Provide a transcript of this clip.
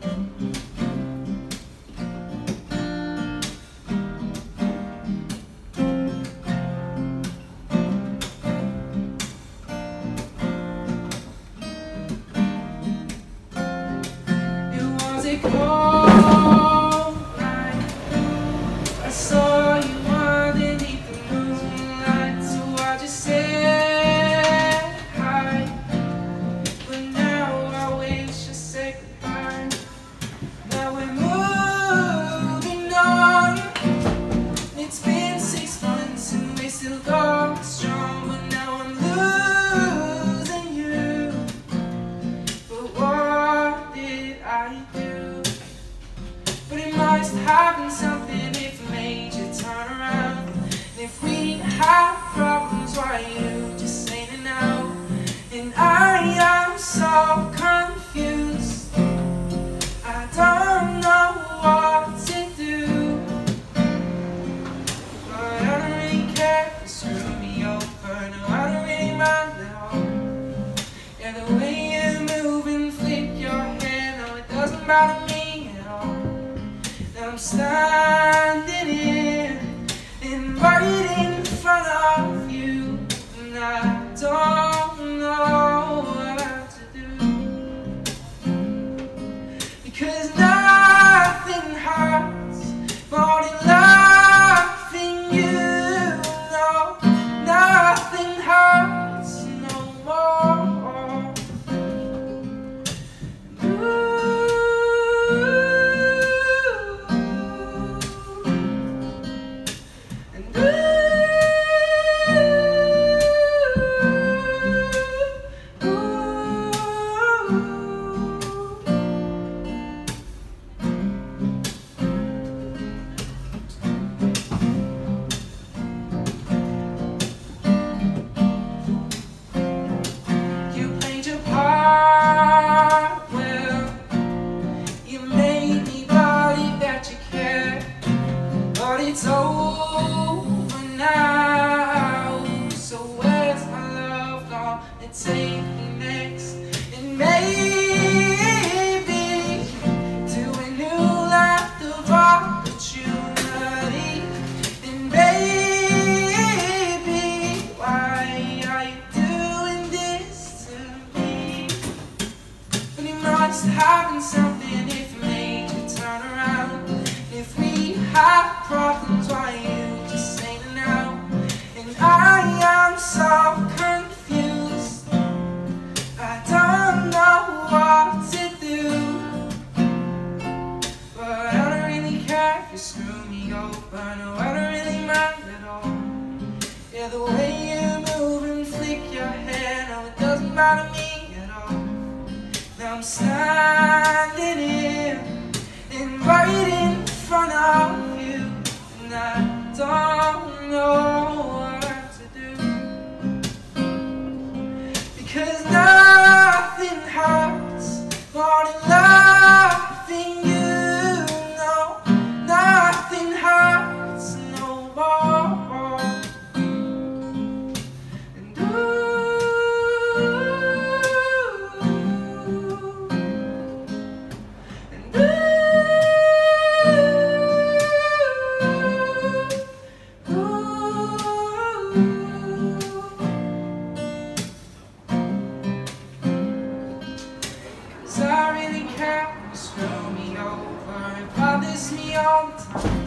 It was a call. Having something if it made you turn around. And if we have problems, why you just saying it now? And I am so confused. I don't know what to do. But I don't really care if screw me over. No, I don't really mind at all. Yeah, the way you move and flip your hair, no, it doesn't bother me. It's over now. So where's my love gone? And take me next, and maybe to a new life of opportunity. And baby, why are you doing this to me? But you must have something if you made you turn around. If we have problems, The way you move and flick your hair, no, it doesn't bother me at all. Now I'm standing here and right in front of you and I don't know what to do because nothing Cause